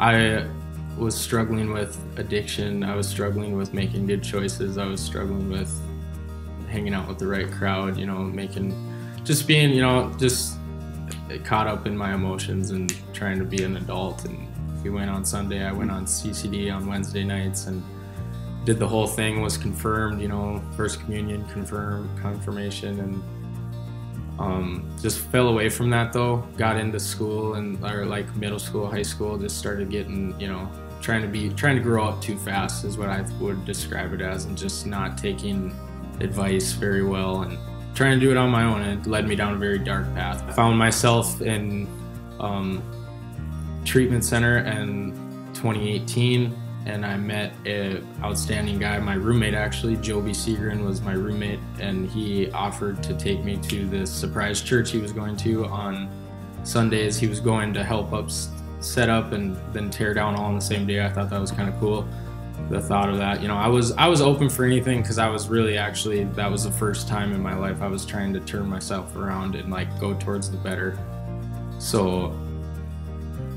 I was struggling with addiction. I was struggling with making good choices. I was struggling with hanging out with the right crowd, you know, making, just being, you know, just caught up in my emotions and trying to be an adult. And we went on Sunday, I went on CCD on Wednesday nights and did the whole thing, was confirmed, you know, first communion, confirmed, confirmation, and um, just fell away from that though. Got into school and or like middle school, high school. Just started getting you know trying to be trying to grow up too fast is what I would describe it as, and just not taking advice very well and trying to do it on my own. It led me down a very dark path. I found myself in um, treatment center in 2018 and I met an outstanding guy. My roommate, actually, Joby Seagren, was my roommate, and he offered to take me to this surprise church he was going to on Sundays. He was going to help us set up and then tear down all on the same day. I thought that was kind of cool. The thought of that, you know, I was I was open for anything because I was really actually that was the first time in my life I was trying to turn myself around and like go towards the better. So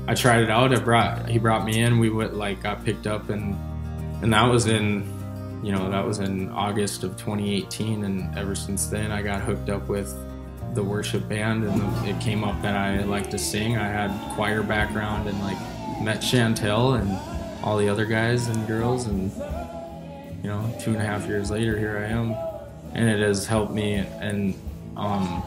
I tried it out. I brought he brought me in. We went like got picked up and and that was in you know that was in August of 2018 and ever since then I got hooked up with the worship band and it came up that I like to sing. I had choir background and like met Chantel and all the other guys and girls and you know two and a half years later here I am and it has helped me and um,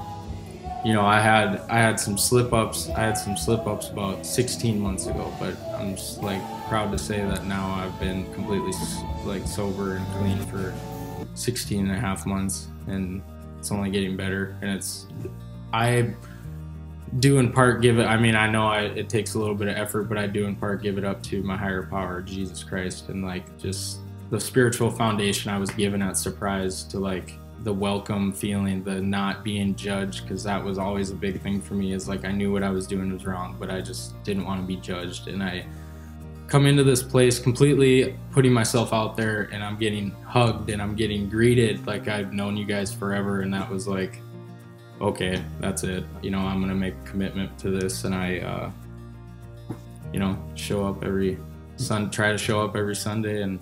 you know, I had I had some slip ups. I had some slip ups about 16 months ago, but I'm just like proud to say that now I've been completely like sober and clean for 16 and a half months, and it's only getting better. And it's I do in part give it. I mean, I know I, it takes a little bit of effort, but I do in part give it up to my higher power, Jesus Christ, and like just the spiritual foundation I was given at Surprise to like the welcome feeling, the not being judged, because that was always a big thing for me. Is like I knew what I was doing was wrong, but I just didn't want to be judged. And I come into this place completely putting myself out there, and I'm getting hugged and I'm getting greeted like I've known you guys forever, and that was like, okay, that's it. You know, I'm gonna make a commitment to this, and I, uh, you know, show up every sun, try to show up every Sunday, and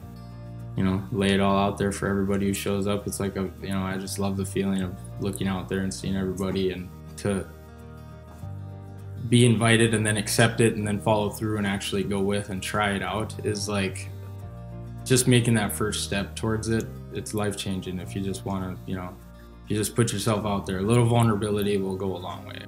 you know, lay it all out there for everybody who shows up. It's like a, you know, I just love the feeling of looking out there and seeing everybody and to be invited and then accept it and then follow through and actually go with and try it out is like just making that first step towards it. It's life changing if you just want to, you know, you just put yourself out there. A little vulnerability will go a long way.